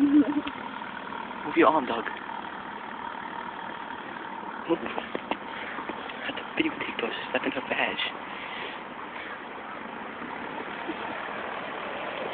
Move your arm, dog. Move. I have to videotape us, stepping her badge.